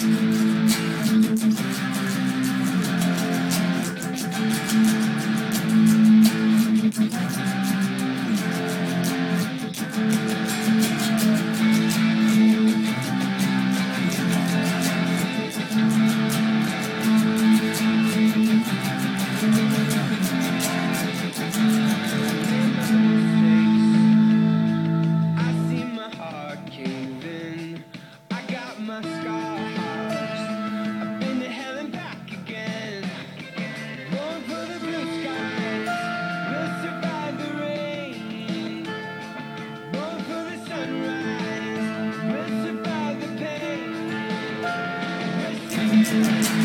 I sunrise. We'll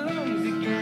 mãos e